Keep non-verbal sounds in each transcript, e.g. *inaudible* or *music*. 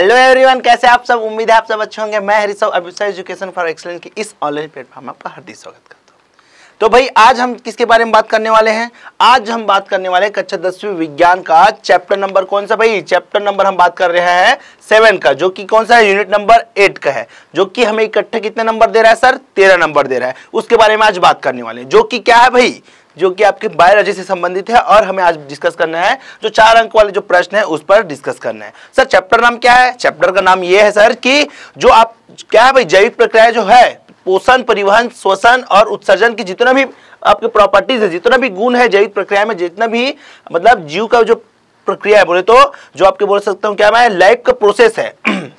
Hello everyone कैसे आप सब? उम्मीद है आप सब अच्छे होंगे। मैं Harish Abhishek education for excellence की इस ऑनलाइन प्लेटफॉर्म में आपका हार्दिक स्वागत करता हूँ। तो भाई, आज हम किसके बारे में बात करने वाले हैं? आज हम बात करने वाले हैं कक्षा दसवीं विज्ञान का चैप्टर नंबर कौन सा भाई? चैप्टर नंबर हम बात कर रहे हैं सेवन का, जो कि कौन सा है? यूनिट नंबर एट का है, जो कि हमें इकट्ठे कितने नंबर दे रहा है सर तेरह नंबर दे रहा है। उसके बारे में आज बात करने वाले हैं, जो कि क्या है भाई? जो कि आपके बायोलॉजी से संबंधित है और हमें आज डिस्कस करना है, जो चार अंक वाले जो प्रश्न है, उस पर डिस्कस करना है। सर चैप्टर नाम क्या है? चैप्टर का नाम ये है सर कि जो आप, क्या है भाई, जैविक प्रक्रिया जो है, पोषण, परिवहन, श्वसन और उत्सर्जन की जितना भी आपके प्रॉपर्टीज़ है, जितना भी गुण है जैविक प्रक्रिया में, जितना भी मतलब जीव का जो प्रक्रिया है, बोले तो जो आपके बोल सकता हूँ, क्या मैं लाइफ का प्रोसेस है। *clears throat*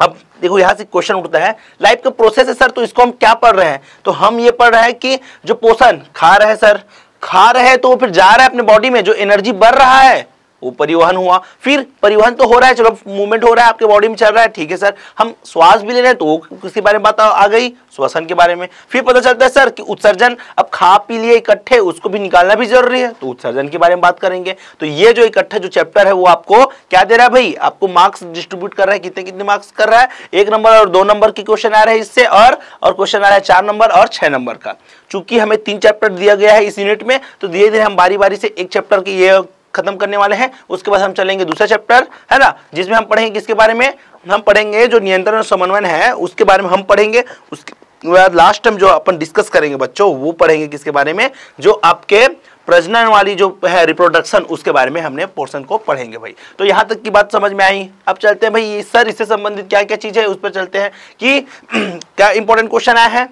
अब देखो यहाँ से क्वेश्चन उठता है लाइफ का प्रोसेस है सर तो इसको हम क्या पढ़ रहे हैं? तो हम ये पढ़ रहे हैं कि जो पोषण, खा रहे हैं सर, खा रहे हैं तो फिर जा रहा है अपने बॉडी में, जो एनर्जी बढ़ रहा है। वो परिवहन हुआ। फिर परिवहन तो हो रहा है, चलो मूवमेंट हो रहा है, आपके बॉडी में चल रहा है, ठीक है सर हम श्वास भी ले रहे हैं तो किसके बारे में बात आ गई? श्वसन के बारे में। फिर पता चलता है सर कि उत्सर्जन, अब खा पी लिए इकट्ठे, उसको भी निकालना भी ज़रूरी है। तो उत्सर्जन के बारे में बात करेंगे। तो ये जो इकट्ठे जो चैप्टर है, वो आपको क्या दे रहा है, भाई? आपको मार्क्स डिस्ट्रीब्यूट कर रहा है, कितने कितने मार्क्स कर रहा है? एक नंबर और दो नंबर के क्वेश्चन आ रहे हैं इससे, और और क्वेश्चन आ रहा है चार नंबर और छह नंबर का। चूँकि हमें तीन चैप्टर दिया गया है इस यूनिट में तो धीरे धीरे हम बारी बारी से एक चैप्टर की ये खत्म करने वाले हैं, उसके बाद हम चलेंगे दूसरा चैप्टर है ना? जिसमें हम पढ़ेंगे किसके बारे में? हम पढ़ेंगे जो नियंत्रण और समन्वय है, उसके बारे में हम पढ़ेंगे, उसके बाद लास्ट टाइम जो अपन डिस्कस करेंगे बच्चों, वो पढ़ेंगे किसके बारे में? जो आपके प्रजनन वाली जो है रिप्रोडक्शन उसके बारे में हमने पोर्शन को पढ़ेंगे भाई। तो यहाँ तक की बात समझ में आई? अब चलते हैं भाई सर इससे संबंधित क्या क्या चीज़ है, उस पर चलते हैं कि *clears throat* क्या इंपॉर्टेंट क्वेश्चन आया है?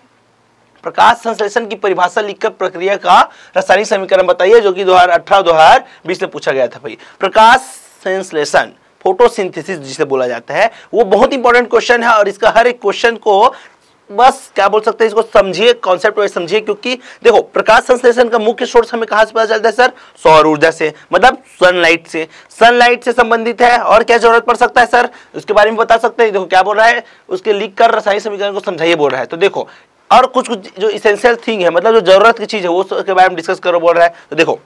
प्रकाश संश्लेषण की परिभाषा लिखकर प्रक्रिया का रासायनिक समीकरण बताइए, जो कि 2018-2020 में पूछा गया था भाई। प्रकाश संश्लेषण फोटोसिंथेसिस जिसे बोला जाता है, वो बहुत इंपॉर्टेंट क्वेश्चन है और इसका हर एक क्वेश्चन को बस, क्या बोल सकते हैं, इसको समझिए कॉन्सेप्ट वाइज समझिए, क्योंकि देखो, प्रकाश संश्लेषण का मुख्य सोर्स हमें कहाँ से पता चलता है, सर? सौर ऊर्जा से मतलब सनलाइट से। सनलाइट से संबंधित है और क्या ज़रूरत पड़ सकता है, सर? उसके बारे में बता सकते हैं। देखो, क्या बोल रहा है? उसके लिख कर रासायनिक समीकरण को समझाइए, बोल रहा है। तो देखो और कुछ कुछ जो इसेंशियल थिंग है मतलब जो ज़रूरत की चीज़ है, वो उसके बारे में डिस्कस करो, बोल रहा है। तो देखो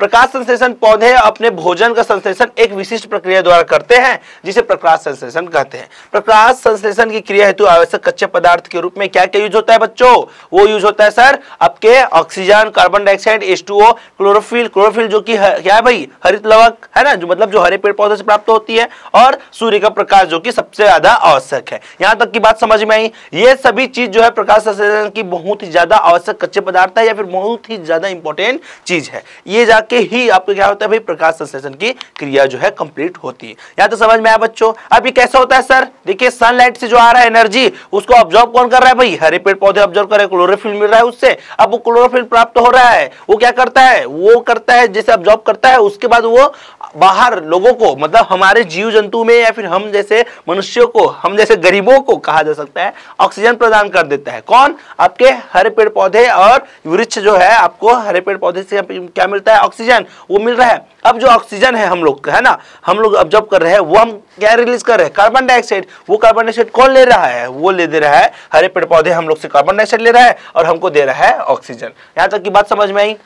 प्रकाश संश्लेषण पौधे अपने भोजन का संश्लेषण एक विशिष्ट प्रक्रिया द्वारा करते हैं, जिसे प्रकाश संश्लेषण कहते हैं। प्रकाश संश्लेषण की क्रिया हेतु आवश्यक कच्चे पदार्थ के रूप में क्या क्या यूज़ होता है बच्चों? वो यूज़ होता है, सर, आपके oxygen, carbon dioxide H chlorophyll. Chlorophyll जो कि क्या है भाई? हरित लवक, है ना? जो मतलब जो हरे पेड़ पौधे से प्राप्त होती है, और सूर्य का प्रकाश जो कि सबसे ज़्यादा आवश्यक है। यहाँ तक की बात समझ में आई? ये सभी चीज़ जो है प्रकाश संश्लेषण की बहुत ही ज़्यादा आवश्यक कच्चे पदार्थ है या फिर बहुत ही ज़्यादा इंपॉर्टेंट चीज़ है। ये जा के ही आपको क्या होता है भाई, प्रकाश संश्लेषण की क्रिया जो है कंप्लीट होती है। या तो समझ में आया बच्चों? अब ये कैसा होता है, सर? देखिए सनलाइट से जो आ रहा है एनर्जी उसको ऑब्जॉर्व कौन कर रहा है भाई? हरे पेड़ पौधे ऑब्ज़र्व कर रहे हैं क्लोरोफिल मिल रहा है उससे। अब वो क्लोरोफिल प्राप्त हो रहा है, वो क्या करता है? वो करता है, जैसे ऑब्जॉर्व करता है, उसके बाद वो बाहर लोगों को मतलब हमारे जीव जंतु में या फिर हम जैसे मनुष्यों को, हम जैसे गरीबों को कहा जा सकता है ऑक्सीजन प्रदान कर देता है। कौन? आपके हरे पेड़ पौधे और वृक्ष जो है, आपको हरे पेड़ पौधे से क्या मिलता है? ऑक्सीजन वो मिल रहा है। अब जो ऑक्सीजन है हम लोग है ना? हम लोग ऑब्ज़र्व कर रहे हैं, वो हम क्या रिलीज़ कर रहे हैं? कार्बन डाइऑक्साइड वो कार्बन डाइऑक्साइड कौन ले रहा है? वो ले दे रहा है, हरे पेड़ पौधे हम लोग से कार्बन डाइऑक्साइड ले रहा है और हमको दे रहा है ऑक्सीजन यहाँ तक की बात समझ में आई?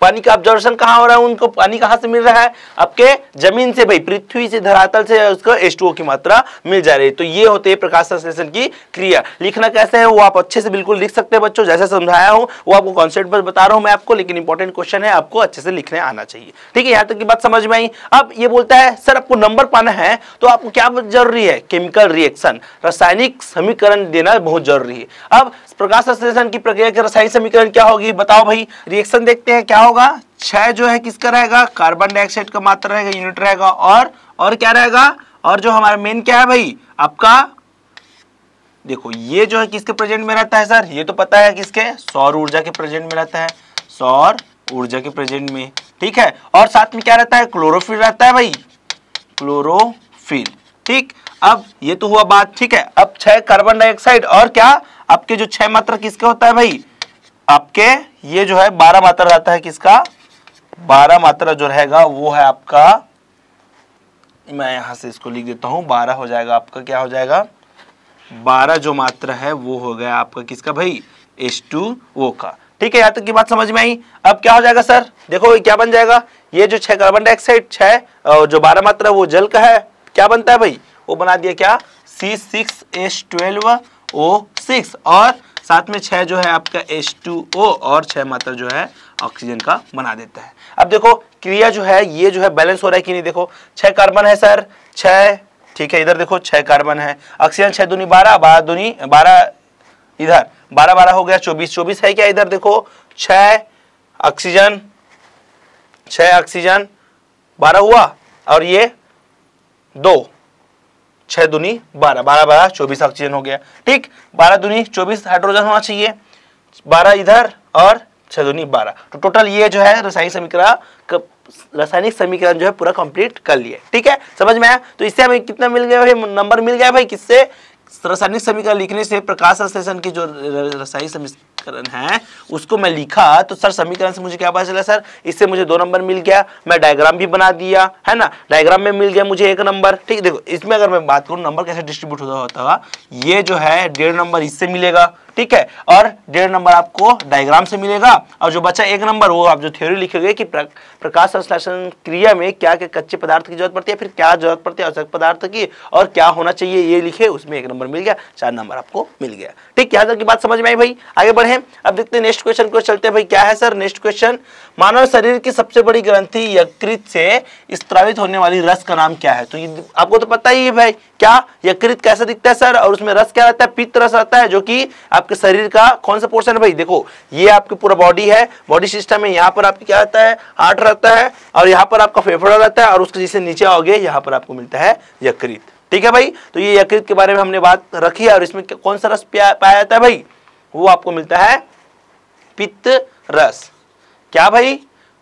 पानी का ऑब्जर्वेशन कहाँ हो रहा है? उनको पानी कहाँ से मिल रहा है? आपके ज़मीन से भाई, पृथ्वी से, धरातल से उसको एच की मात्रा मिल जा रही है। तो ये होते हैं प्रकाश संश्लेषण की क्रिया। लिखना कैसे है? वो आप अच्छे से बिल्कुल लिख सकते हैं बच्चों। जैसे समझाया हूँ, वो आपको कॉन्सेप्ट बता रहा हूँ मैं आपको, लेकिन इंपॉर्टेंट क्वेश्चन है, आपको अच्छे से लिखने आना चाहिए। ठीक है, यहाँ तक की बात समझ में आई? अब ये बोलता है, सर, आपको नंबर पाना है तो आपको क्या ज़रूरी है? केमिकल रिएक्शन रासायनिक समीकरण देना बहुत ज़रूरी है। अब प्रकाश संश्लेषण की प्रक्रिया के रासायनिक समीकरण क्या होगी? बताओ भाई। रिएक्शन देखते हैं, क्या होगा? छह जो है किसका रहेगा? कार्बन डाइऑक्साइड का मात्रा रहेगा यूनिट रहेगा, और और क्या रहेगा? और जो हमारा मेन क्या है भाई? आपका, देखो, ये जो है किसके प्रेजेंट में रहता है सर ये तो पता है किसके? सौर ऊर्जा के प्रेजेंट में रहता है। सौर ऊर्जा के प्रेजेंट में। ठीक है? और साथ में क्या रहता है? क्लोरोफिल रहता है भाई। क्लोरोफिल ठीक? अब ये तो हुआ बात, ठीक है? अब छह कार्बन डाइऑक्साइड और क्या? आपके जो छह मात्रा किसका होता है भाई? आपके ये जो है बारह मात्रा रहता है किसका? बारह मात्रा जो रहेगा वो है आपका, मैं यहाँ से इसको लिख देता हूँ, बारह हो जाएगा आपका, क्या हो जाएगा? बारह जो मात्रा है वो हो गया आपका किसका भाई? एस टू वो का। ठीक है, यहाँ तक की बात समझ में आई? अब क्या हो जाएगा सर? देखो क्या बन जाएगा? ये जो छह कार्बन डाइऑक्साइड छह जो बारह मात्रा वो जल का है, क्या बनता है भाई? वो बना दिया क्या? C six H twelve O six और साथ में छह जो है आपका एच टू ओ और छह मात्रा जो है ऑक्सीजन का बना देता है। अब देखो, क्रिया जो है, ये जो है बैलेंस हो रहा है कि नहीं देखो? छह कार्बन है सर, छह, ठीक है, इधर देखो, छह कार्बन है। ऑक्सीजन छह दूनी बारह बारह दूनी, बारह, इधर, बारह बारह हो गया, चौबीस चौबीस है क्या इधर देखो? छह ऑक्सीजन छह ऑक्सीजन बारह हुआ, और ये दो। छह दुनी, बारह। बारह बारह, चौबीस ऑक्सीजन हो गया। ठीक, बारह दुनी, चौबीस हाइड्रोजन होना चाहिए। बारह इधर और छह दुनी, बारह। तो टोटल ये जो है रासायनिक समीकरण रासायनिक समीकरण जो है पूरा कंप्लीट कर लिए। ठीक है? समझ में आया? तो इससे हमें कितना मिल गया भाई? नंबर मिल गया भाई किससे? रासायनिक समीकरण लिखने से प्रकाश संश्लेषण की जो रासायनिक समीकरण है, उसको मैं लिखा तो सर समीकरण से मुझे क्या पता चला, सर? इससे मुझे दो नंबर मिल गया, मैं डायग्राम भी बना दिया, है ना? डायग्राम में मिल गया मुझे एक नंबर, ठीक है? देखो, इसमें अगर मैं बात करूँ नंबर कैसे डिस्ट्रीब्यूट होता होता, ये जो है, डेढ़ नंबर इससे मिलेगा। ठीक है? और डेढ़ नंबर आपको डायग्राम से मिलेगा। और जो बच्चा एक नंबर, वो आप जो थ्योरी लिखोगे कि प्रकाश संश्लेषण क्रिया में क्या क्या कच्चे पदार्थ की ज़रूरत पड़ती है, फिर क्या ज़रूरत पड़ती है आवश्यक पदार्थ की, और क्या होना चाहिए, ये लिखे, उसमें एक नंबर मिल गया, चार नंबर आपको मिल गया। ठीक तक की बात समझ में आई भाई? आगे बढ़े। अब देखते हैं नेक्स्ट क्वेश्चन को चलते हैं। भाई, क्या है सर नेक्स्ट क्वेश्चन मानव शरीर की सबसे बड़ी ग्रंथि यकृत से स्त्रावित होने वाली रस का नाम क्या है? तो ये आपको तो पता ही है भाई क्या यकृत कैसा दिखता है, सर? और उसमें रस क्या रहता है? पित्त रस रहता है, जो कि आपके शरीर का कौन सा पोर्शन है भाई? देखो, ये आपकी पूरा बॉडी है बॉडी सिस्टम है, यहाँ पर आपकी क्या रहता है? हार्ट रहता है, और यहाँ पर आपका फेफड़ा रहता है, और उसके जिससे नीचे आओगे, यहाँ पर आपको मिलता है यकृत। ठीक है भाई? तो ये यकृत के बारे में हमने बात रखी है, और इसमें कौन सा रस पाया जाता है भाई? वो आपको मिलता है पित्त रस। क्या भाई?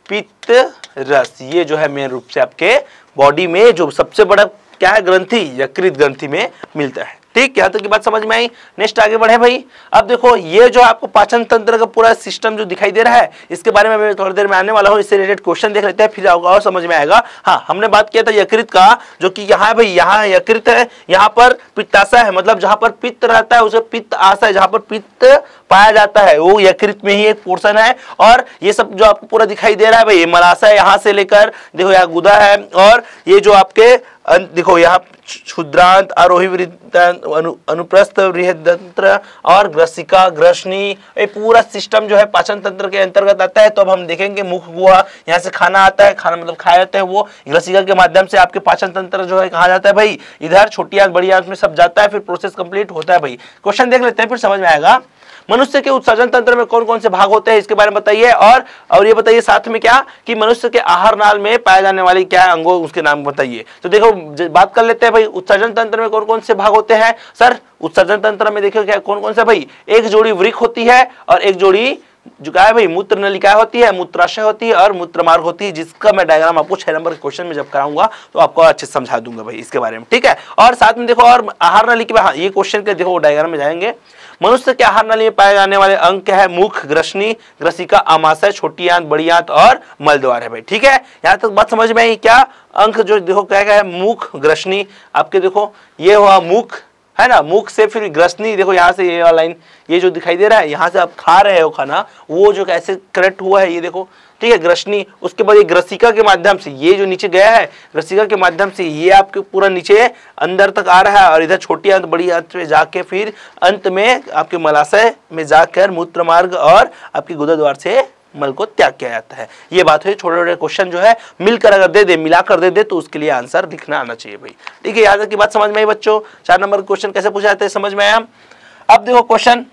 पित्त रस। ये जो है मेन रूप से आपके बॉडी में, जो सबसे बड़ा क्या है ग्रंथि, यकृत ग्रंथि में मिलता है। ठीक, यहाँ तक की बात समझ में आई? नेक्स्ट आगे बढ़े भाई। अब देखो, ये जो आपको पाचन तंत्र का पूरा सिस्टम जो दिखाई दे रहा है, इसके बारे में मैं थोड़ी देर में आने वाला हूँ, इससे रिलेटेड क्वेश्चन देख लेते हैं, फिर और समझ में आएगा। हाँ हमने बात किया था यकृत का, जो कि यहाँ भाई, यहाँ यकृत है, यहाँ पर पित्ताशा है मतलब जहाँ पर पित्त रहता है, उसे पित्त आशा है जहाँ पर पित्त पाया जाता है। वो यकृत में ही एक पोर्शन है और ये सब जो आपको पूरा दिखाई दे रहा है भाई ये मलाशा है यहाँ से लेकर देखो यहाँ गुदा है और ये जो आपके देखो यहाँ क्षुद्रांत आरोही अनु, अनुप्रस्थ बृहदंत्र और ग्रसिका ग्रसनी ये पूरा सिस्टम जो है पाचन तंत्र के अंतर्गत आता है। तो अब हम देखेंगे मुख गुहा यहाँ से खाना आता है खाना मतलब खाया जाता है वो। ग्रसिका के माध्यम से आपके पाचन तंत्र जो है कहा जाता है भाई? इधर छोटी आँख बड़ी आँख में सब जाता है फिर प्रोसेस कंप्लीट होता है भाई। क्वेश्चन देख लेते हैं फिर समझ में आएगा। मनुष्य के उत्सर्जन तंत्र में कौन कौन से भाग होते हैं, इसके बारे में बताइए। और और ये बताइए साथ में क्या, कि मनुष्य के आहार नाल में पाए जाने वाली क्या अंगों, उसके नाम बताइए। तो देखो बात कर लेते हैं भाई, उत्सर्जन तंत्र में कौन कौन से भाग होते हैं? सर, उत्सर्जन तंत्र में देखो क्या कौन कौन से भाई? एक जोड़ी वृक होती है और एक जोड़ी जो क्या है भाई, मूत्र नलिका होती है, मूत्राशय होती है और मूत्र मार्ग होती है, जिसका मैं डायग्राम आपको छह नंबर क्वेश्चन में जब कराऊँगा तो आपको अच्छे समझा दूँगा भाई, इसके बारे में, ठीक है? और साथ में देखो, और आहार नलिका हाँ ये क्वेश्चन के देखो डायग्राम में जाएँगे। मनुष्य के आहार नली में पाए जाने वाले अंग क्या है? मुख, ग्रसनी, ग्रसिका, आमाशय, छोटी आंत, बड़ी आंत और मलद्वार है भाई। ठीक है? यहाँ तक बात समझ में आई क्या? अंक जो देखो क्या क्या है? मुख, ग्रसनी। आपके देखो, ये हुआ मुख है ना? मुख से फिर ग्रसनी, देखो यहाँ से ये लाइन ये जो दिखाई दे रहा है, यहाँ से आप खा रहे हो खाना, वो जो कैसे करेक्ट हुआ है, ये देखो, ठीक है, ग्रसनी, उसके बाद ये ग्रसिका के माध्यम से, ये जो नीचे गया है, ग्रसिका के माध्यम से, ये आपके पूरा नीचे अंदर तक आ रहा है, और इधर छोटी अंत, बड़ी अंत में जाके फिर अंत में आपके मलाशय में जाकर मूत्र मार्ग और आपके गुदा द्वार से मल को त्याग किया जाता है। ये बात है छोटे छोटे क्वेश्चन जो है मिलकर अगर दे दे मिलाकर दे दे तो उसके लिए आंसर लिखना आना चाहिए भाई। ठीक है याद की बात समझ में आई बच्चों? चार नंबर क्वेश्चन कैसे पूछा जाता है समझ में आया? अब देखो क्वेश्चन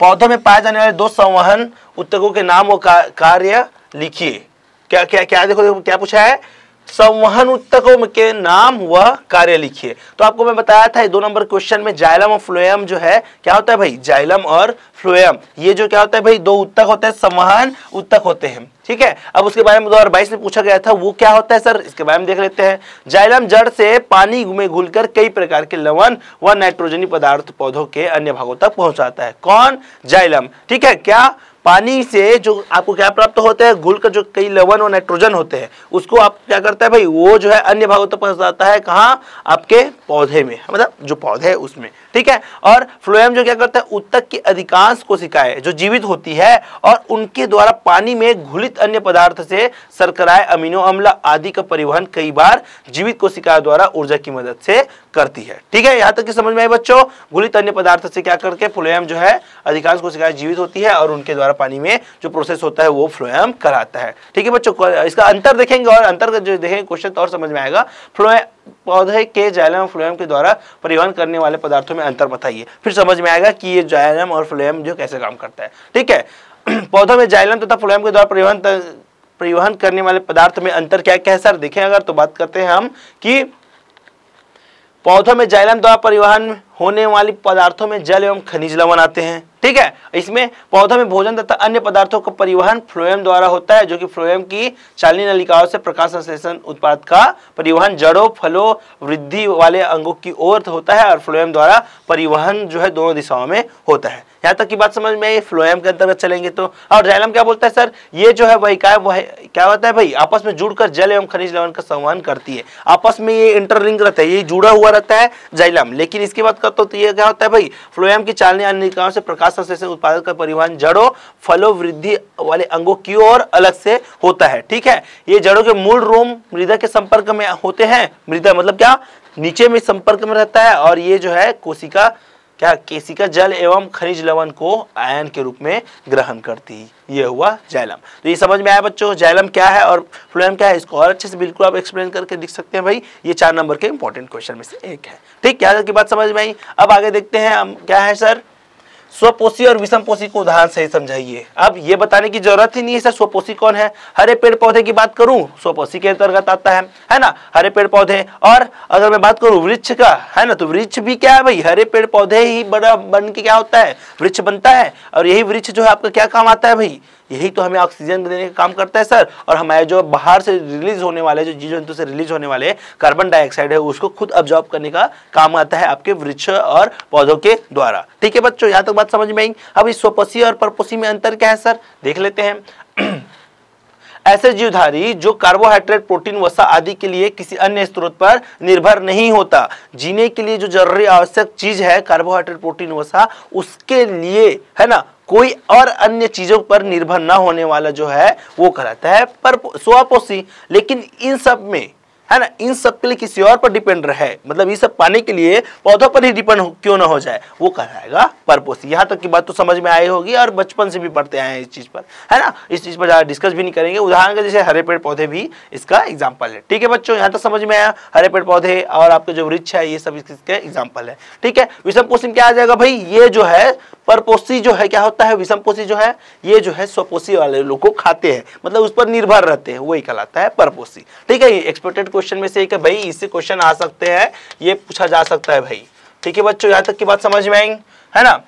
पौधों में पाए जाने वाले दो संवहन उत्तकों के नाम और कार्य लिखिए। क्या क्या क्या देखो, देखो क्या पूछा है? संवहन उत्तकों के नाम व कार्य लिखिए तो आपको मैं बताया था दो नंबर क्वेश्चन में जाइलम और फ्लोएम जो है, क्या होता है भाई? जाइलम और फ्लोएम। ये जो क्या होता है भाई? दो उत्तक होते हैं, संवहन उत्तक होते हैं। ठीक है? अब उसके बारे में दो हज़ार बाईस में पूछा गया था, वो क्या होता है सर? इसके बारे में देख लेते हैं। जाइलम जड़ से पानी में घुलकर कई प्रकार के लवण व नाइट्रोजनी पदार्थ पौधों के अन्य भागों तक पहुंचाता है। कौन? जाइलम। ठीक है? क्या? पानी से जो आपको क्या प्राप्त होता है? घुल का जो कई लवण और नाइट्रोजन होते हैं, उसको आप क्या करता है भाई? वो जो है अन्य भागों तक पहुँच जाता है कहाँ? आपके पौधे में मतलब जो पौधे है उसमें। ठीक है? और फ्लोएम जो क्या करता है? उत्तक की अधिकांश कोशिकाएँ जो जीवित होती है और उनके द्वारा पानी में घुलित अन्य पदार्थ से सरकराए अमीनो अम्ल आदि का परिवहन कई बार जीवित कोशिकाओं द्वारा ऊर्जा की मदद से करती है। ठीक है? यहाँ तक कि समझ में आए बच्चों, घुलित अन्य पदार्थ से क्या करके फ्लोएम जो है, अधिकांश कोशिकाएँ जीवित होती है और उनके द्वारा पानी में जो प्रोसेस होता है वो फ्लोएम कराता है। ठीक है बच्चों? इसका अंतर देखेंगे और अंतर जो देखेंगे क्वेश्चन तो और समझ में आएगा। फ्लोएम पौधे के जाइलम फ्लोएम के द्वारा परिवहन करने वाले पदार्थों में अंतर बताइए। फिर समझ में आएगा कि ये जाइलम और फ्लोएम जो कैसे काम करता है। ठीक है? *clears throat* पौधों में जाइलम तथा फ्लोएम के द्वारा परिवहन परिवहन करने वाले पदार्थ में अंतर क्या क्या है सर, देखें अगर तो बात करते हैं हम कि पौधों में जाइलम द्वारा परिवहन होने वाली पदार्थों में जल एवं खनिज लवण आते हैं। ठीक है? इसमें पौधों में भोजन तथा अन्य पदार्थों का परिवहन फ्लोएम द्वारा होता है, जो कि फ्लोएम की चालनी नलिकाओं से प्रकाश संश्लेषण उत्पाद का परिवहन जड़ों, फलों, वृद्धि वाले अंगों की ओर होता है और फ्लोएम द्वारा परिवहन जो है दोनों दिशाओं में होता है। यहाँ तक की बात समझ में आई फ्लोएम के अंतर्गत चलेंगे तो। और जाइलम क्या बोलता है सर ये जो है, वही क्या वह क्या होता है भाई? आपस में जुड़कर जल एवं खनिज लवण का संवहन करती है। आपस में ये इंटरलिंक रहता है, ये जुड़ा हुआ रहता है जाइलम लेकिन इसकी बात करते तो ये क्या होता है भाई? फ्लोएम की चालनी अन्य से प्रकाश संश्लेषण उत्पादक का परिवहन जड़ों, फलों, वृद्धि वाले अंगों की ओर अलग से होता है। ठीक है? ये जड़ों के मूल रोम मृदा के संपर्क में होते हैं। मृदा मतलब क्या? नीचे में संपर्क में रहता है और ये जो है कोशिका क्या केसिका जल एवं खनिज लवण को आयन के रूप में ग्रहण करती? ये हुआ जैलम तो ये समझ में आया बच्चों जैलम क्या है और फ्लोएम क्या है? इसको और अच्छे से बिल्कुल आप एक्सप्लेन करके दिख सकते हैं भाई। ये चार नंबर के इंपॉर्टेंट क्वेश्चन में से एक है। ठीक क्या की बात समझ में आई? अब आगे देखते हैं हम क्या है, सर? स्वपोषी और विषमपोषी को उदाहरण से समझाइए। अब ये बताने की ज़रूरत ही नहीं है स्वपोषी कौन है? हरे पेड़ पौधे की बात करूँ, स्वपोषी के अंतर्गत आता है है ना? हरे पेड़ पौधे, और अगर मैं बात करूँ वृक्ष का, है ना? तो वृक्ष भी क्या है भाई? हरे पेड़ पौधे ही बड़ा बन के क्या होता है? वृक्ष बनता है, और यही वृक्ष जो है आपका क्या काम आता है भाई? यही तो हमें ऑक्सीजन देने का काम करता है, सर। और हमारे जो बाहर से रिलीज़ होने वाले, जो जीव जंतु से रिलीज़ होने वाले कार्बन डाइऑक्साइड है, उसको खुद ऑब्जॉर्व करने का काम आता है आपके वृक्ष और पौधों के द्वारा। ठीक है बच्चों, यहाँ तक बात समझ में आई? अब इस स्वपसी और परपोसी में अंतर क्या है, सर? देख लेते हैं। *clears throat* ऐसे जीवधारी जो कार्बोहाइड्रेट प्रोटीन वसा आदि के लिए किसी अन्य स्रोत पर निर्भर नहीं होता, जीने के लिए जो ज़रूरी आवश्यक चीज़ है कार्बोहाइड्रेट प्रोटीन वसा, उसके लिए, है ना? कोई और अन्य चीज़ों पर निर्भर ना होने वाला जो है, वो कहलाता है। पर स्वपोषी लेकिन इन सब में, है ना, इन सब के लिए किसी और पर डिपेंड रहे। मतलब ये सब पाने के लिए पौधों पर ही डिपेंड क्यों ना हो जाए, वो कहलाएगा परपोसी यहाँ तक की बात तो समझ में आई होगी और बचपन से भी पढ़ते आए हैं इस चीज़ पर, है ना? इस चीज़ पर ज़्यादा डिस्कस भी नहीं करेंगे। उदाहरण के जैसे हरे पेड़ पौधे भी इसका एग्ज़ाम्पल है। ठीक है बच्चों, यहाँ तक समझ में आया, हरे पेड़ पौधे और आपके जो वृक्ष है, ये सब इसके एग्ज़ाम्पल है। ठीक है, विषम पोषण क्या आ जाएगा भाई? ये जो है परपोषी जो है, क्या होता है विषम पोषी जो है, ये जो है स्वपोषी वाले लोग को खाते हैं। मतलब उस पर निर्भर रहते हैं, वही कहलाता है परपोषी। ठीक है एक्सपेक्टेड क्वेश्चन में से एक है, भाई इससे क्वेश्चन आ सकते हैं, ये पूछा जा सकता है भाई। ठीक है बच्चों, यहाँ तक की बात समझ में आएँगे है ना?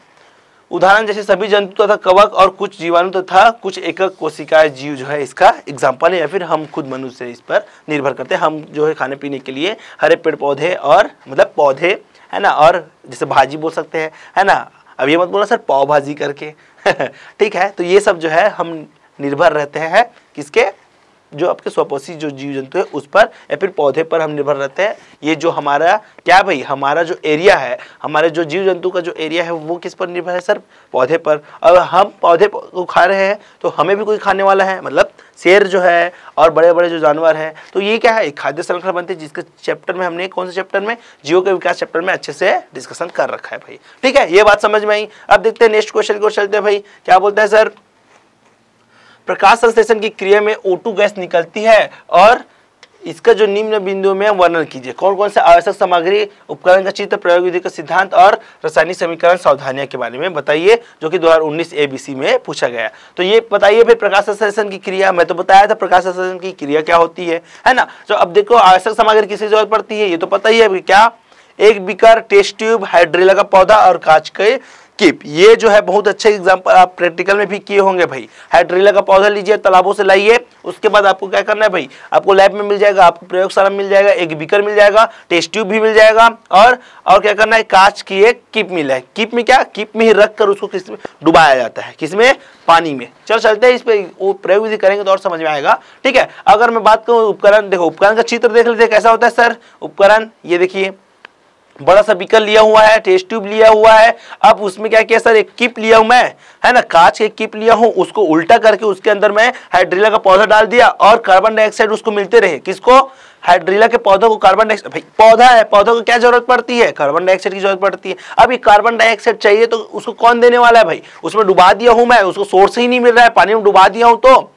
उदाहरण जैसे सभी जंतु तथा कवक और कुछ जीवाणु तथा कुछ एकक कोशिकाएँ जीव जो है, इसका एग्ज़ाम्पल है, या फिर हम खुद मनुष्य इस पर निर्भर करते हैं। हम जो है खाने पीने के लिए हरे पेड़ पौधे और मतलब पौधे, है ना? और जैसे भाजी बोल सकते हैं, है ना? अब ये मत बोला सर पाव भाजी करके। *laughs* ठीक है तो ये सब जो है हम निर्भर रहते हैं, किसके? जो आपके स्वपोषी जो जीव जंतु है, उस पर या फिर पौधे पर हम निर्भर रहते हैं। ये जो हमारा, क्या भाई, हमारा जो एरिया है, हमारे जो जीव जंतु का जो एरिया है, वो किस पर निर्भर है? सर पौधे पर। और हम पौधे को खा रहे हैं तो हमें भी कोई खाने वाला है मतलब शेर जो है और बड़े बड़े जो जानवर हैं। तो ये क्या है? एक खाद्य श्रृंखला बनती है, जिसके चैप्टर में हमने, कौन से चैप्टर में? जीव के विकास चैप्टर में अच्छे से डिस्कशन कर रखा है भाई। ठीक है, ये बात समझ में आई। अब देखते हैं नेक्स्ट क्वेश्चन को चलते हैं भाई। क्या बोलते हैं सर प्रकाश संश्लेषण की क्रिया में O2 गैस निकलती है और इसका जो निम्न बिंदु में वर्णन कीजिए। कौन कौन से आवश्यक सामग्री, उपकरण का चित्र, प्रयोग विधि का सिद्धांत और रासायनिक समीकरण सावधानियाँ के बारे में बताइए, जो कि 2019 एबीसी में पूछा गया तो ये बताइए फिर प्रकाश संश्लेषण की क्रिया, मैं तो बताया था प्रकाश संश्लेषण की क्रिया क्या होती है है ना? तो अब देखो, आवश्यक सामग्री किसी ज़रूरत पड़ती है, ये तो पता ही है क्या? एक बिकर टेस्ट ट्यूब, हाइड्रेला का पौधा और कांच के किप ये जो है बहुत अच्छे एग्ज़ाम्पल आप प्रैक्टिकल में भी किए होंगे भाई। हाइड्रिला का पौधा लीजिए, तालाबों से लाइए, उसके बाद आपको क्या करना है भाई? आपको लैब में मिल जाएगा, आपको प्रयोगशाला मिल जाएगा, एक बीकर मिल जाएगा टेस्ट ट्यूब भी मिल जाएगा, और और क्या करना है? कांच की एक किप मिल है। किप में क्या? किप में ही रख कर उसको किस डुबाया जाता है। किसमें पानी में। चलो चलते हैं इस पर वो प्रयोग विधि करेंगे तो और समझ में आएगा। ठीक है, अगर मैं बात करूँ उपकरण, देखो उपकरण का चित्र देख लेते कैसा होता है सर? उपकरण, ये देखिए। बड़ा सा बीकर लिया हुआ है टेस्ट ट्यूब लिया हुआ है। अब उसमें क्या किया सर? एक किप लिया हूँ मैं। है ना? कांच के किप लिया हूँ, उसको उल्टा करके उसके अंदर मैं हाइड्रिला का पौधा डाल दिया और कार्बन डाइऑक्साइड उसको मिलते रहे। किसको? हाइड्रिला के पौधों को कार्बन डाइऑक्साइड भाई, पौधा है, पौधों को क्या ज़रूरत पड़ती है? कार्बन डाइऑक्साइड की ज़रूरत पड़ती है। अब ये कार्बन डाइऑक्साइड चाहिए तो उसको कौन देने वाला है भाई? उसमें डुबा दिया हूँ मैं, उसको सोर्स ही नहीं मिल रहा है, पानी में डुबा दिया हूँ तो।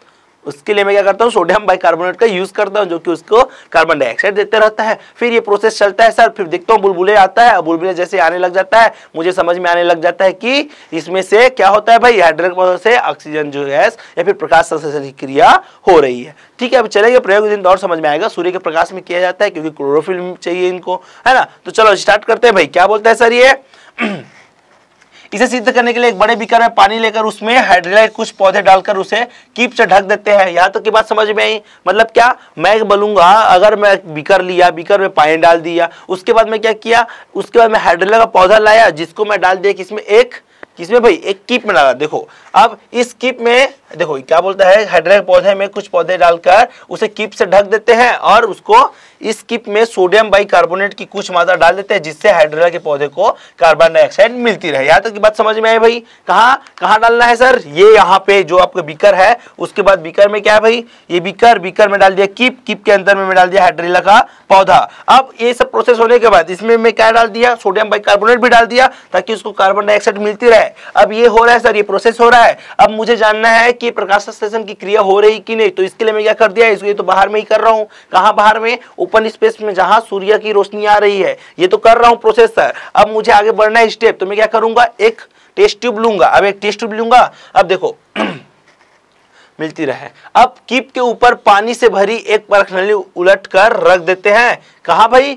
उसके लिए मैं क्या करता हूँ सोडियम बाइकार्बोनेट का यूज़ करता हूँ, जो कि उसको कार्बन डाइऑक्साइड देते रहता है। फिर ये प्रोसेस चलता है सर, फिर देखता हूँ, बुलबुले आता है बुलबुले जैसे आने लग जाता है, मुझे समझ में आने लग जाता है कि इसमें से क्या होता है भाई हाइड्रोजन से ऑक्सीजन जो गैस या फिर प्रकाश संश्लेषण की क्रिया हो रही है। ठीक है, अब चलेंगे प्रयोग दिन और समझ में आएगा। सूर्य के प्रकाश में किया जाता है, क्योंकि क्लोरोफिल चाहिए इनको, है ना? तो चलो स्टार्ट करते हैं भाई। क्या बोलते हैं सर ये? *clears throat* इसे सिद्ध करने के लिए एक बड़े बीकर में पानी लेकर उसमें हाइड्रोलाइट कुछ पौधे डालकर उसे कीप से ढक देते हैं। यहाँ तक तो की बात समझ में आई? मतलब क्या? मैं बोलूँगा, अगर मैं बीकर लिया, बीकर में पानी डाल दिया, उसके बाद में क्या किया? उसके बाद में हाइड्रोला का पौधा लाया, जिसको मैं डाल दिया किसमें? एक, किसमें भाई? एक कीप में डाला देखो, अब इस कीप में देखो, क्या बोलता है? हाइड्रोलाइट पौधे में कुछ पौधे डालकर उसे किप से ढक देते हैं और उसको इस किप में सोडियम बाइकार्बोनेट की कुछ मात्रा डाल देते हैं, जिससे हाइड्रोला के पौधे को कार्बन डाइऑक्साइड मिलती रहे। यहाँ तक की बात समझ में आई भाई? कहाँ कहाँ डालना है सर? ये यहाँ पे जो आपका बीकर है, उसके बाद बीकर में क्या है भाई? ये बीकर बीकर में डाल दिया किप किप के अंदर में डाल दिया हाइड्रेला का पौधा। अब ये सब प्रोसेस होने के बाद इसमें मैं क्या डाल दिया? सोडियम बाइकार्बोनेट भी डाल दिया, ताकि उसको कार्बन डाइऑक्साइड मिलती रहे। अब ये हो रहा है सर, ये प्रोसेस हो रहा है। अब मुझे जानना है कि प्रकाश संश्लेषण की क्रिया हो रही कि नहीं? तो इसके लिए मैं क्या कर दिया? इसको ये तो बाहर में ही कर रहा हूँ। कहाँ बाहर में? ओपन स्पेस में, जहाँ सूर्य की रोशनी आ रही है। ये तो कर रहा हूँ प्रोसेसर। अब मुझे आगे बढ़ना है स्टेप। तो मैं क्या करूँगा? एक टेस्ट ट्यूब लूँगा। अब एक टेस्ट ट्यूब लूँगा। अब देखो, *clears throat* मिलती रहे। अब कीप के ऊपर पानी से भरी एक परख नली उलट कर रख देते हैं। कहा भाई?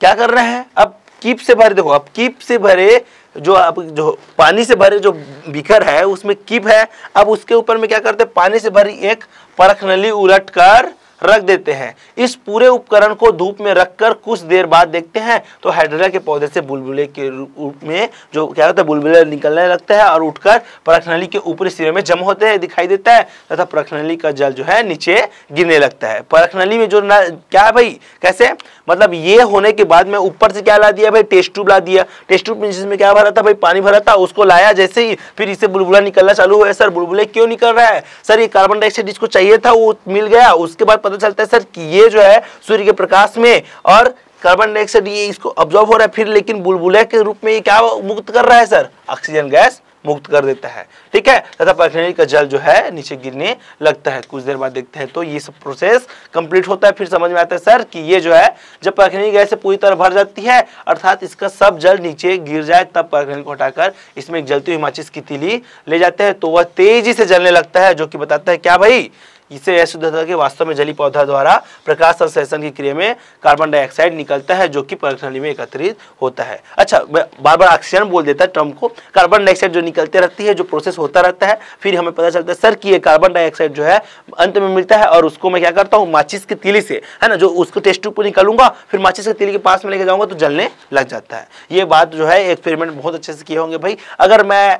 क्या कर रहे हैं? अब कीप से भरे, देखो, अब कीप से भरे जो अब जो पानी से भरे जो बिखर है उसमें कीप है अब उसके ऊपर में क्या करते हैं? पानी से भरी एक परख नली उलट कर रख देते हैं। इस पूरे उपकरण को धूप में रखकर कुछ देर बाद देखते हैं तो हाइड्रोला के पौधे से बुलबुले के रूप में जो क्या होता है बुलबुले निकलने लगता है और उठकर परखनली के ऊपरी सिरे में जम होते हैं दिखाई देता है तथा परखनली का जल जो है नीचे गिरने लगता है। परखनली में जो न, क्या है भाई? कैसे? मतलब ये होने के बाद में ऊपर से क्या ला दिया भाई? टेस्ट ट्यूब ला दिया। टेस्ट ट्यूब में जिसमें क्या भरा था भाई? पानी भरा था, उसको लाया जैसे ही फिर इसे बुलबुला निकलना चालू हुआ सर, बुलबुले क्यों निकल रहा है? सर, ये कार्बन डाइऑक्साइड जिसको चाहिए था, वो मिल गया। उसके बाद पता चलता है, सर, कि ये जो है सूर्य के प्रकाश में और कार्बन डाइऑक्साइड ये इसको ऑब्जॉर्व हो रहा है फिर, लेकिन बुलबुले के रूप में ये क्या मुक्त कर रहा है, सर? ऑक्सीजन गैस मुक्त कर देता है। ठीक है? तथा पखनेरी का जल जो है नीचे गिरने लगता है। कुछ देर बाद देखते हैं तो ये सब प्रोसेस कंप्लीट होता है। फिर समझ में आता है, सर, कि ये जो है, जब पखनेरी गैस से पूरी तरह भर जाती है, अर्थात इसका सब जल नीचे गिर जाए, तब पखनेरी को हटाकर इसमें एक जलती हुई माचिस की तिली ले जाते हैं। तो वह तेज़ी से जलने लगता है, जो कि बताता है, क्या भाई इससे यह सिद्ध होता कि वास्तव में जली पौधा द्वारा प्रकाश संश्लेषण की क्रिया में कार्बन डाइऑक्साइड निकलता है, जो कि परखनली में एकत्रित होता है। अच्छा बार बार ऑक्सीजन बोल देता है टर्म को कार्बन डाइऑक्साइड जो निकलते रहती है, जो प्रोसेस होता रहता है, फिर हमें पता चलता है, सर, कि ये कार्बन डाइऑक्साइड जो है, अंत में मिलता है और उसको मैं क्या करता हूँ, माचिस की तिली से, है ना, जो उसको टेस्ट ट्यूब को निकालूँगा, फिर माचिस की तिली के पास में लेके जाऊँगा तो जलने लग जाता है। ये बात जो है एक्सपेरिमेंट बहुत अच्छे से किए होंगे भाई। अगर मैं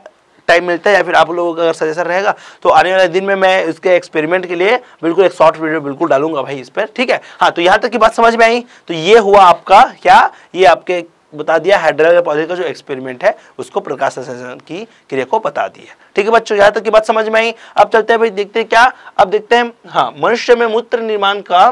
टाइम मिलता है या फिर आप लोगों का अगर सजेशन रहेगा तो आने वाले दिन में मैं इसके एक्सपेरिमेंट के लिए बिल्कुल एक शॉर्ट वीडियो बिल्कुल डालूँगा भाई इस पर, ठीक है? हाँ तो यहाँ तक की बात समझ में आई? तो ये हुआ आपका, क्या? ये आपके बता दिया हाइड्रोजन पौधे का जो एक्सपेरिमेंट है, उसको प्रकाश संश्लेषण की क्रिया को बता दिया। ठीक है बच्चों, यहाँ तक की बात समझ में आई? अब चलते हैं भाई, देखते हैं क्या? अब देखते हैं हाँ मनुष्य में मूत्र निर्माण का,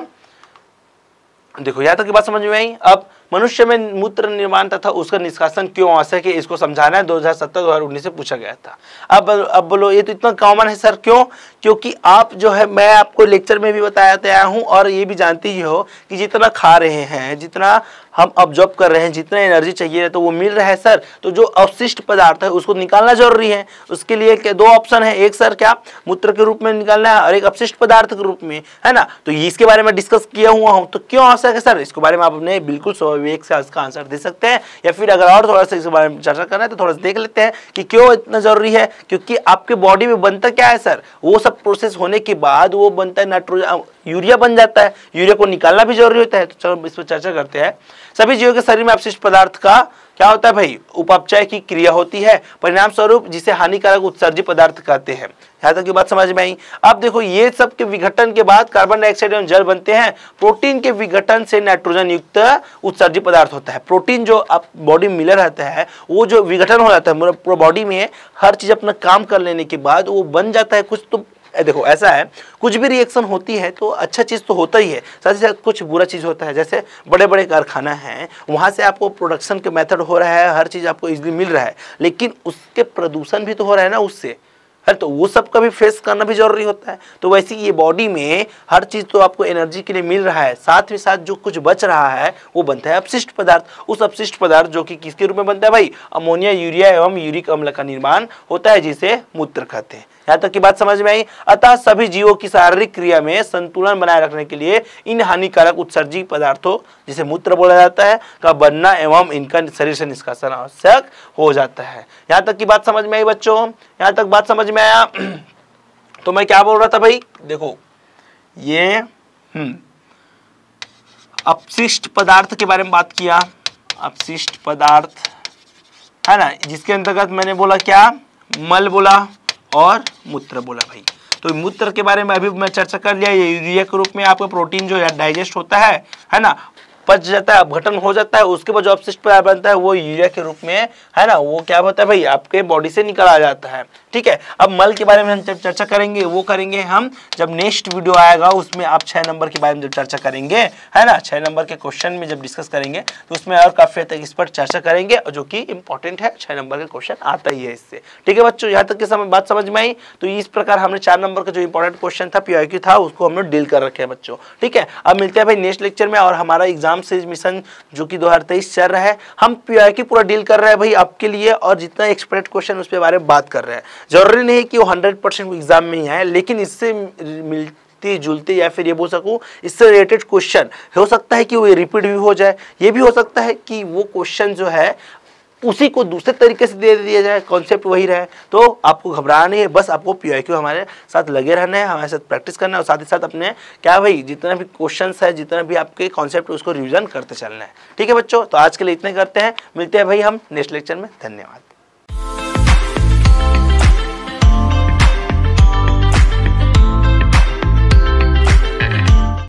देखो, यहाँ तक की बात समझ में आई? अब मनुष्य में मूत्र निर्माण तथा उसका निष्कासन क्यों आवश्यक है इसको समझाना है 2017 2019 से पूछा गया था। अब अब बोलो, ये तो इतना कॉमन है, सर, क्यों? क्योंकि आप जो है, मैं आपको लेक्चर में भी बताया आया हूँ, और ये भी जानती ही हो कि जितना खा रहे हैं, जितना हम ऑब्जॉर्व कर रहे हैं, जितना एनर्जी चाहिए तो वो मिल रहा है, सर। तो जो अवशिष्ट पदार्थ है, उसको निकालना ज़रूरी है। उसके लिए दो ऑप्शन है? एक, सर, क्या मूत्र के रूप में निकालना है, और एक अवशिष्ट पदार्थ के रूप में, है ना? तो इसके बारे में डिस्कस किया हुआ हूँ। तो क्यों आवश्यक है सर? इसके बारे में आपने बिल्कुल स्वाभाविक से इसका आंसर दे सकते हैं, या फिर अगर और थोड़ा सा इस बारे में चर्चा करना है तो थोड़ा सा देख लेते हैं कि क्यों इतना ज़रूरी है, क्योंकि आपके बॉडी में बनता क्या है सर वो सब प्रोसेस होने के बाद वो बनता है नाइट्रोजन यूरिया बन जाता है, यूरिया को निकालना भी ज़रूरी होता है। तो चलो इस पर चर्चा करते हैं। सभी जीवों के शरीर में अपशिष्ट पदार्थ का क्या होता है भाई? उपापचय की क्रिया होती है। परिणाम स्वरूप जिसे हानिकारक उत्सर्जी पदार्थ कहते हैं। यहाँ तक की बात समझ में आई? अब देखो, ये सब के विघटन के बाद कार्बन डाइऑक्साइड एवं जल बनते हैं। प्रोटीन के विघटन से नाइट्रोजन युक्त उत्सर्जी पदार्थ होता है। प्रोटीन जो आप बॉडी में मिला रहता है, वो जो विघटन हो जाता है बॉडी में हर चीज़ अपना काम कर लेने के बाद वो बन जाता है कुछ तो देखो, ऐसा है, कुछ भी रिएक्शन होती है तो अच्छा चीज़ तो होता ही है। साथ ही साथ कुछ बुरा चीज़ होता है, जैसे बड़े बड़े कारखाना हैं, वहाँ से आपको प्रोडक्शन के मेथड हो रहा है, हर चीज़ आपको इजीली मिल रहा है, लेकिन उसके प्रदूषण भी तो हो रहा है ना उससे। है तो वो सब का भी फेस करना भी ज़रूरी होता है। तो वैसे ये बॉडी में हर चीज़ तो आपको एनर्जी के लिए मिल रहा है, साथ ही साथ जो कुछ बच रहा है, वो बनता है अपशिष्ट पदार्थ। उस अपशिष्ट पदार्थ जो कि किसके रूप में बनता है भाई? अमोनिया, यूरिया एवं यूरिक अम्ल का निर्माण होता है, जिसे मूत्र कहते हैं। यहाँ तक की बात समझ में आई? अतः सभी जीवों की शारीरिक क्रिया में संतुलन बनाए रखने के लिए इन हानिकारक उत्सर्जी पदार्थों, जिसे मूत्र बोला जाता है, का बनना एवं इनका शरीर से निष्कासन आवश्यक हो जाता है। यहाँ तक की बात समझ में आई बच्चों? यहाँ तक बात समझ में आया? *clears throat* तो मैं क्या बोल रहा था भाई? देखो, ये हम्म अपशिष्ट पदार्थ के बारे में बात किया। अपशिष्ट पदार्थ, है ना? जिसके अंतर्गत मैंने बोला क्या? मल बोला। और मूत्र बोला भाई। तो मूत्र के बारे में अभी मैं चर्चा कर लिया, ये यूरिया के रूप में आपका प्रोटीन जो है डाइजेस्ट होता है है ना? पच जाता है, अपघटन हो जाता है, उसके बाद जो अपशिष्ट पदार्थ बनता है, वो यूरिया के रूप में है ना, वो क्या होता है भाई, आपके बॉडी से निकल आ जाता है, ठीक है? अब मल के बारे में हम जब चर्चा करेंगे, वो करेंगे हम, जब नेक्स्ट वीडियो आएगा, उसमें आप छह नंबर के बारे में जब चर्चा करेंगे, है ना? छह नंबर के क्वेश्चन में जब डिस्कस करेंगे तो उसमें और काफ़ी हद तक इस पर चर्चा करेंगे जो कि इंपॉर्टेंट है, छह नंबर का क्वेश्चन आता ही है इससे, ठीक है बच्चों? यहाँ तक के समय, बात समझ में आई? तो इस प्रकार हमने चार नंबर का जो इंपॉर्टेंट क्वेश्चन था पीआईक्यू था, उसको हमने डील कर रखे हैं बच्चों, ठीक है? अब मिलते हैं भाई नेक्स्ट लेक्चर में, और हमारा एग्ज़ाम सीरीज़ मिशन जो कि 2023 चल रहा है, हम पीआईक्यू पूरा डील कर रहे हैं भाई आपके लिए और जितना एक्सपर्ट क्वेश्चन उस बारे में बात कर रहे हैं। ज़रूरी नहीं कि वो हंड्रेड परसेंट एग्ज़ाम में ही आए, लेकिन इससे मिल जुलते या फिर ये बोल सकूँ, इससे रिलेटेड क्वेश्चन हो सकता है कि वो रिपीट भी हो जाए। ये भी हो सकता है कि वो क्वेश्चन जो है उसी को दूसरे तरीके से दे दिया जाए कॉन्सेप्ट वही रहे। तो आपको घबराना नहीं है, बस आपको पी क्यू हमारे साथ लगे रहना है, हमारे साथ प्रैक्टिस करना है और साथ ही साथ अपने, क्या भाई, जितना भी क्वेश्चन है, जितना भी आपके कॉन्सेप्ट उसको रिविजन करते चलना है। ठीक है बच्चों तो आज के लिए इतने करते हैं। मिलते हैं भाई हम नेक्स्ट लेक्चर में। धन्यवाद।